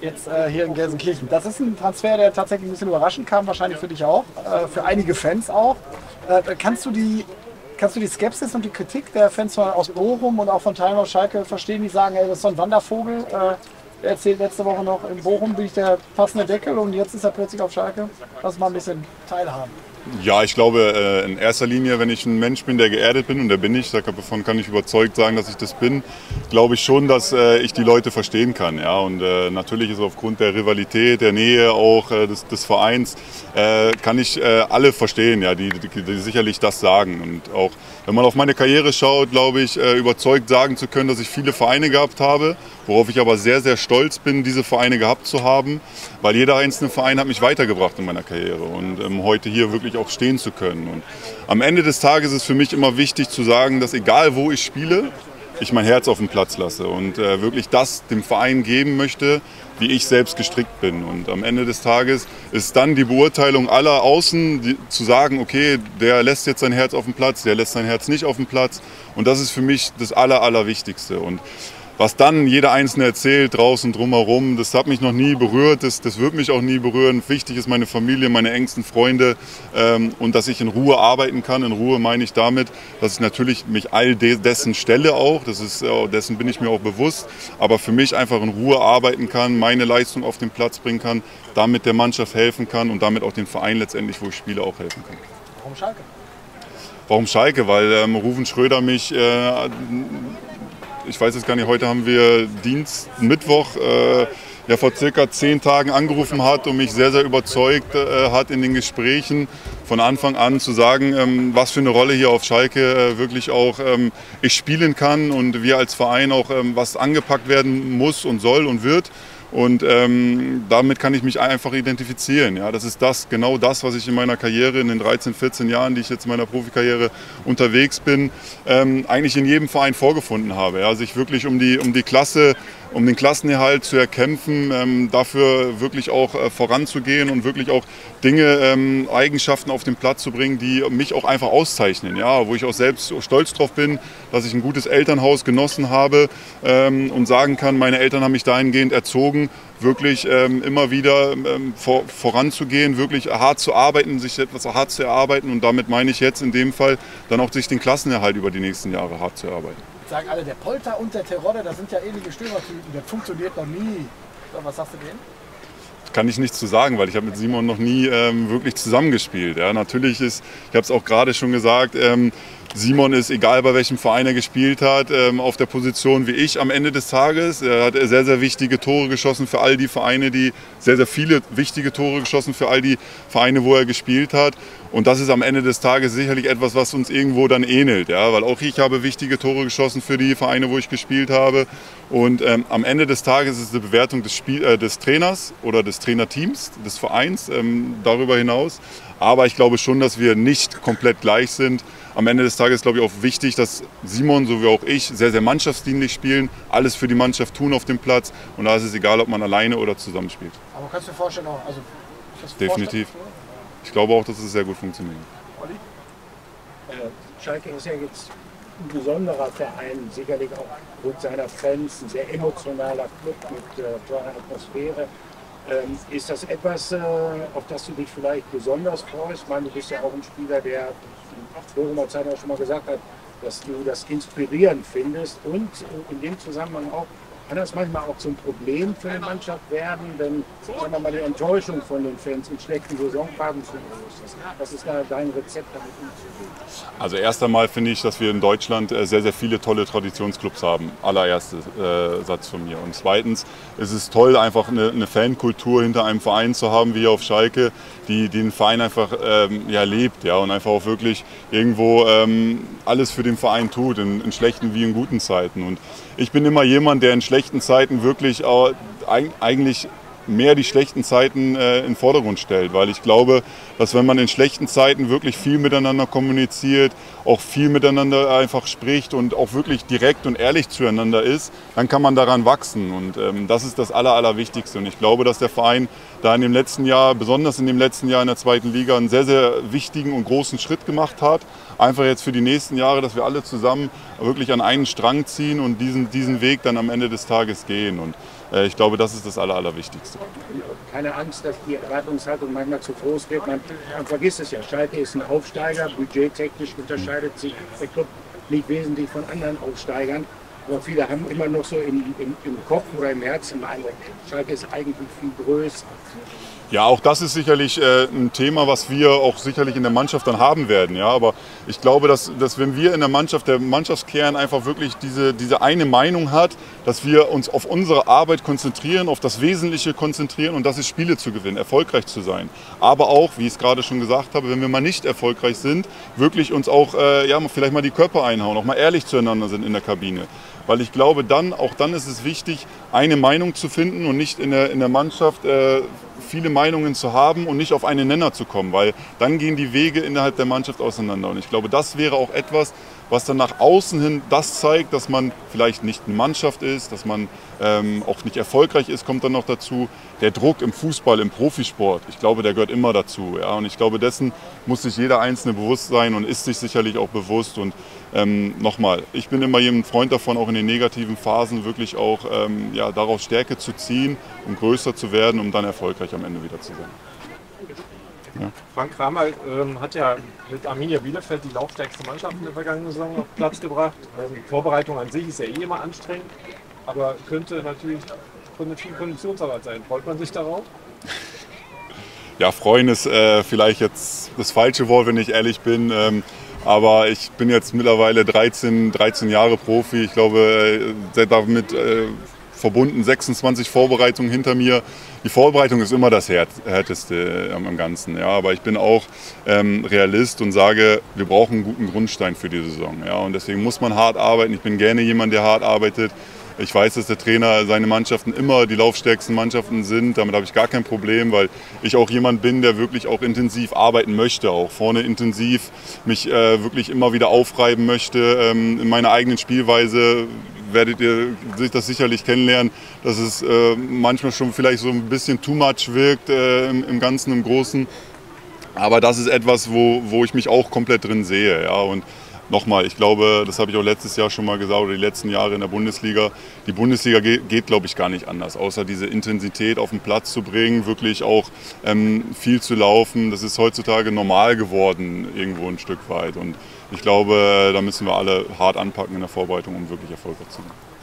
jetzt äh, hier in Gelsenkirchen. Das ist ein Transfer, der tatsächlich ein bisschen überraschend kam, wahrscheinlich für dich auch, äh, für einige Fans auch. Äh, kannst du die Kannst du die Skepsis und die Kritik der Fans aus Bochum und auch von Teilen aus Schalke verstehen, die sagen, ey, das ist so ein Wandervogel? Äh, er erzählt letzte Woche noch, in Bochum bin ich der passende Deckel und jetzt ist er plötzlich auf Schalke. Lass mal ein bisschen teilhaben. Ja, ich glaube äh, in erster Linie, wenn ich ein Mensch bin, der geerdet bin, und der bin ich, davon kann ich überzeugt sagen, dass ich das bin, glaube ich schon, dass äh, ich die Leute verstehen kann. Ja? Und äh, natürlich ist aufgrund der Rivalität, der Nähe auch des, des Vereins, kann ich alle verstehen, ja, die, die, die, sicherlich das sagen. Und auch wenn man auf meine Karriere schaut, glaube ich, überzeugt sagen zu können, dass ich viele Vereine gehabt habe, worauf ich aber sehr, sehr stolz bin, diese Vereine gehabt zu haben, weil jeder einzelne Verein hat mich weitergebracht in meiner Karriere und ähm, heute hier wirklich auch stehen zu können. Und am Ende des Tages ist für mich immer wichtig zu sagen, dass egal wo ich spiele, ich mein Herz auf den Platz lasse und äh, wirklich das dem Verein geben möchte, wie ich selbst gestrickt bin. Und am Ende des Tages ist dann die Beurteilung aller Außen, die, zu sagen, okay, der lässt jetzt sein Herz auf den Platz, der lässt sein Herz nicht auf den Platz. Und das ist für mich das Aller, Allerwichtigste. Und was dann jeder Einzelne erzählt draußen drumherum, das hat mich noch nie berührt, das, das wird mich auch nie berühren. Wichtig ist meine Familie, meine engsten Freunde ähm, und dass ich in Ruhe arbeiten kann. In Ruhe meine ich damit, dass ich natürlich mich all dessen stelle auch, das ist, äh, dessen bin ich mir auch bewusst, aber für mich einfach in Ruhe arbeiten kann, meine Leistung auf den Platz bringen kann, damit der Mannschaft helfen kann und damit auch den Verein letztendlich, wo ich spiele, auch helfen kann. Warum Schalke? Warum Schalke? Weil ähm, Rufen Schröder mich äh, ich weiß jetzt gar nicht, heute haben wir Dienst, Mittwoch, äh, ja vor circa zehn Tagen angerufen hat und mich sehr, sehr überzeugt äh, hat in den Gesprächen von Anfang an zu sagen, ähm, was für eine Rolle hier auf Schalke äh, wirklich auch ähm, ich spielen kann und wir als Verein auch ähm, was angepackt werden muss und soll und wird. Und ähm, damit kann ich mich einfach identifizieren. Ja, das ist das, genau das, was ich in meiner Karriere, in den 13, 14 Jahren, die ich jetzt in meiner Profikarriere unterwegs bin, ähm, eigentlich in jedem Verein vorgefunden habe. Ja, sich wirklich um die, um die Klasse um den Klassenerhalt zu erkämpfen, ähm, dafür wirklich auch äh, voranzugehen und wirklich auch Dinge, ähm, Eigenschaften auf den Platz zu bringen, die mich auch einfach auszeichnen. Ja, wo ich auch selbst stolz drauf bin, dass ich ein gutes Elternhaus genossen habe ähm, und sagen kann, meine Eltern haben mich dahingehend erzogen, wirklich ähm, immer wieder ähm, vor, voranzugehen, wirklich hart zu arbeiten, sich etwas hart zu erarbeiten und damit meine ich jetzt in dem Fall dann auch sich den Klassenerhalt über die nächsten Jahre hart zu erarbeiten sagen alle, der Polter und der Terodde, das sind ja ähnliche Stürmertypen, der funktioniert noch nie. So, was sagst du denen? kann ich nichts zu sagen, weil ich habe mit Simon noch nie ähm, wirklich zusammengespielt. Ja, natürlich ist, ich habe es auch gerade schon gesagt, ähm, Simon ist, egal bei welchem Verein er gespielt hat, ähm, auf der Position wie ich am Ende des Tages. Er hat sehr, sehr wichtige Tore geschossen für all die Vereine, die sehr, sehr viele wichtige Tore geschossen für all die Vereine, wo er gespielt hat. Und das ist am Ende des Tages sicherlich etwas, was uns irgendwo dann ähnelt. Ja? Weil auch ich habe wichtige Tore geschossen für die Vereine, wo ich gespielt habe. Und ähm, am Ende des Tages ist es eine Bewertung des, Spiel, äh, des Trainers oder des Trainerteams, des Vereins ähm, darüber hinaus. Aber ich glaube schon, dass wir nicht komplett gleich sind am Ende des Tages ist, glaube ich, auch wichtig, dass Simon so wie auch ich sehr, sehr mannschaftsdienlich spielen, alles für die Mannschaft tun auf dem Platz und da ist es egal, ob man alleine oder zusammen spielt. Aber kannst du dir vorstellen, auch, also Definitiv. Ich glaube auch, dass es sehr gut funktioniert. Olli? Äh, Schalke ist ja jetzt ein besonderer Verein, sicherlich auch mit seiner Fans, ein sehr emotionaler Club mit äh, toller Atmosphäre. Ähm, ist das etwas, äh, auf das du dich vielleicht besonders freust? Ich meine, du bist ja auch ein Spieler, der Bochumer Zeit auch schon mal gesagt hat, dass du das inspirierend findest und in dem Zusammenhang auch kann das manchmal auch zum Problem für eine Mannschaft werden, wenn sagen wir mal, die Enttäuschung von den Fans in schlechten Saisonphasen zu groß ist. Was ist da dein Rezept, damit umzugehen? Also erst einmal finde ich, dass wir in Deutschland äh, sehr, sehr viele tolle Traditionsclubs haben. Allererster äh, Satz von mir. Und zweitens ist es toll, einfach eine, eine, Fankultur hinter einem Verein zu haben, wie auf Schalke, die, die den Verein einfach ähm, ja, lebt ja, und einfach auch wirklich irgendwo ähm, alles für den Verein tut, in, in schlechten wie in guten Zeiten. Und ich bin immer jemand, der in schlechten Zeiten wirklich auch, eigentlich mehr die schlechten Zeiten äh, in den Vordergrund stellt, weil ich glaube, dass wenn man in schlechten Zeiten wirklich viel miteinander kommuniziert, auch viel miteinander einfach spricht und auch wirklich direkt und ehrlich zueinander ist, dann kann man daran wachsen und ähm, das ist das Aller, Allerwichtigste und ich glaube, dass der Verein da in dem letzten Jahr, besonders in dem letzten Jahr in der zweiten Liga, einen sehr, sehr wichtigen und großen Schritt gemacht hat. Einfach jetzt für die nächsten Jahre, dass wir alle zusammen wirklich an einen Strang ziehen und diesen, diesen Weg dann am Ende des Tages gehen. Und ich glaube, das ist das Aller, Allerwichtigste. Keine Angst, dass die Erwartungshaltung manchmal zu groß wird. Man, man vergisst es ja, Schalke ist ein Aufsteiger, budgettechnisch unterscheidet sich der Club nicht wesentlich von anderen Aufsteigern. Aber viele haben immer noch so im, im, im Kopf oder im Herzen Eindruck, Schalke ist eigentlich viel größer. Ja, auch das ist sicherlich äh, ein Thema, was wir auch sicherlich in der Mannschaft dann haben werden. Ja, aber ich glaube, dass, dass wenn wir in der Mannschaft, der Mannschaftskern einfach wirklich diese, diese eine Meinung hat, dass wir uns auf unsere Arbeit konzentrieren, auf das Wesentliche konzentrieren und das ist Spiele zu gewinnen, erfolgreich zu sein. Aber auch, wie ich es gerade schon gesagt habe, wenn wir mal nicht erfolgreich sind, wirklich uns auch, äh, ja, vielleicht mal die Körper einhauen, auch mal ehrlich zueinander sind in der Kabine weil ich glaube, dann, auch dann ist es wichtig, eine Meinung zu finden und nicht in der, in der Mannschaft äh, viele Meinungen zu haben und nicht auf einen Nenner zu kommen, weil dann gehen die Wege innerhalb der Mannschaft auseinander. Und ich glaube, das wäre auch etwas, was dann nach außen hin das zeigt, dass man vielleicht nicht eine Mannschaft ist, dass man ähm, auch nicht erfolgreich ist, kommt dann noch dazu. Der Druck im Fußball, im Profisport, ich glaube, der gehört immer dazu. Ja? Und ich glaube, dessen muss sich jeder Einzelne bewusst sein und ist sich sicherlich auch bewusst. Und ähm, nochmal, ich bin immer ein Freund davon, auch in den negativen Phasen wirklich auch ähm, ja, daraus Stärke zu ziehen, um größer zu werden, um dann erfolgreich am Ende wieder zu sein. Ja. Frank Kramer ähm, hat ja mit Arminia Bielefeld die laufstärkste Mannschaft in der vergangenen Saison auf Platz gebracht. Ähm, die Vorbereitung an sich ist ja eh immer anstrengend, aber könnte natürlich viel Konditionsarbeit sein. Freut man sich darauf? Ja, freuen ist äh, vielleicht jetzt das falsche Wort, wenn ich ehrlich bin. Ähm, aber ich bin jetzt mittlerweile 13, 13 Jahre Profi. Ich glaube, äh, damit äh, verbunden 26 Vorbereitungen hinter mir. Die Vorbereitung ist immer das Härteste am Ganzen. Ja. Aber ich bin auch ähm, Realist und sage, wir brauchen einen guten Grundstein für die Saison. Ja. Und deswegen muss man hart arbeiten. Ich bin gerne jemand, der hart arbeitet. Ich weiß, dass der Trainer seine Mannschaften immer die laufstärksten Mannschaften sind. Damit habe ich gar kein Problem, weil ich auch jemand bin, der wirklich auch intensiv arbeiten möchte, auch vorne intensiv mich äh, wirklich immer wieder aufreiben möchte ähm, in meiner eigenen Spielweise werdet ihr sich das sicherlich kennenlernen, dass es äh, manchmal schon vielleicht so ein bisschen too much wirkt äh, im, im, Ganzen, im Großen. Aber das ist etwas, wo, wo ich mich auch komplett drin sehe. Ja? Und nochmal, ich glaube, das habe ich auch letztes Jahr schon mal gesagt, oder die letzten Jahre in der Bundesliga, die Bundesliga geht, geht glaube ich, gar nicht anders, außer diese Intensität auf den Platz zu bringen, wirklich auch ähm, viel zu laufen. Das ist heutzutage normal geworden, irgendwo ein Stück weit. Und ich glaube, da müssen wir alle hart anpacken in der Vorbereitung, um wirklich erfolgreich zu sein.